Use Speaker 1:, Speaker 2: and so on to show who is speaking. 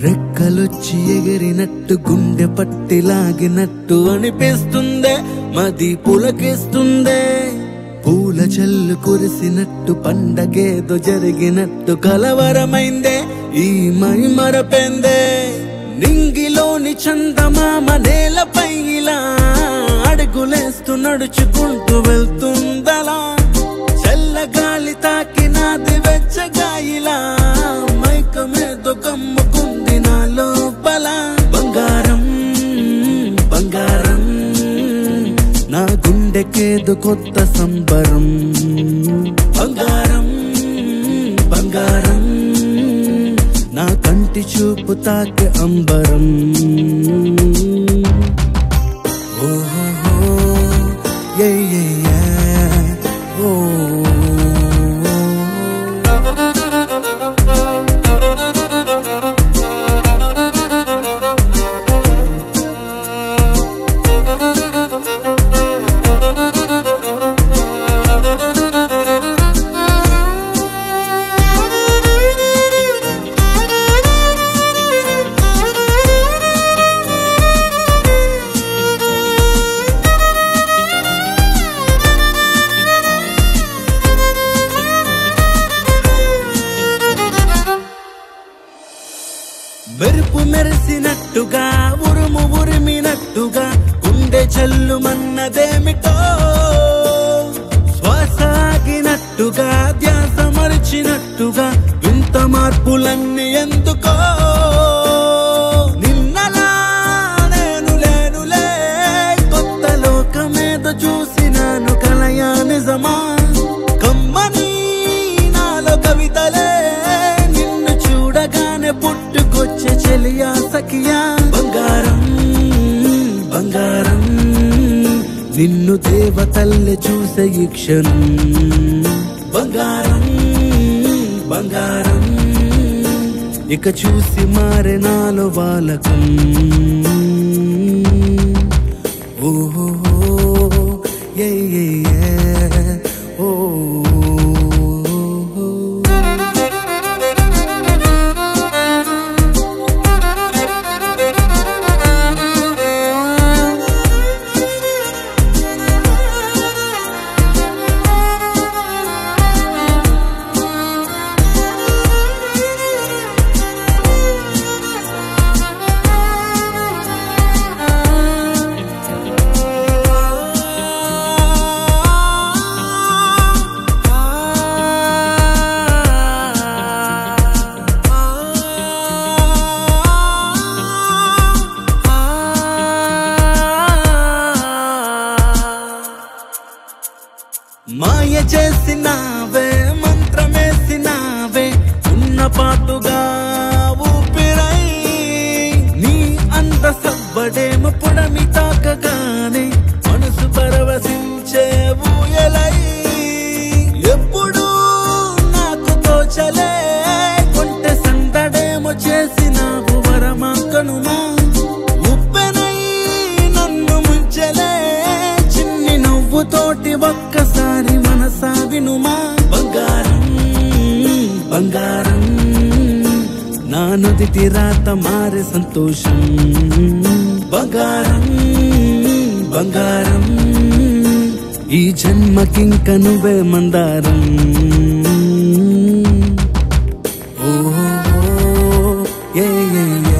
Speaker 1: రెక్కలొచ్చి ఎగిరినట్టు గుండె పట్టి లాగినట్టు అనిపిస్తుందే మది పులకిస్తుందే. పూల చల్లు కురిసినట్టు పండగేదో జరిగినట్టు కలవరమైందే ఈ మై మరపెందే. నింగిలోని చందమామ నేలపై ఇలా అడుగులేస్తూ నడుచుకుంటూ వెళ్తుందలా. చల్లగాలి తాకినాది వెచ్చగా ఇలా బంగారం బంగారం నా గుండెకేదో కొత్త సంబరం. బంగారం బంగారం నా కంటి చూపు తాకే అంబరం. మెరుపు మెరిసినట్టుగా ఉరుము ఉరిమినట్టుగా గుండె చల్లుమన్నదేమిటో? శ్వాసాగినట్టుగా ధ్యాస మరిచినట్టుగా వింత మార్పులన్నీ ఎందుకో? పుట్టుకొచ్చే సఖియా. బంగారం బంగారం నిన్ను దేవతల్లే చూసే ఈ క్షణం. బంగారం బంగారం ఇక చూసి మారే నాలో బాలకం ఓహో ఏ, చేసినావే మంత్రమేసినావే చిన్న పాటుగా బంగారం నా నుదిటి రాత మారే సంతోషం. బంగారం బంగారం ఈ జన్మకింక నువ్వే మందారం. ఓ ఏ.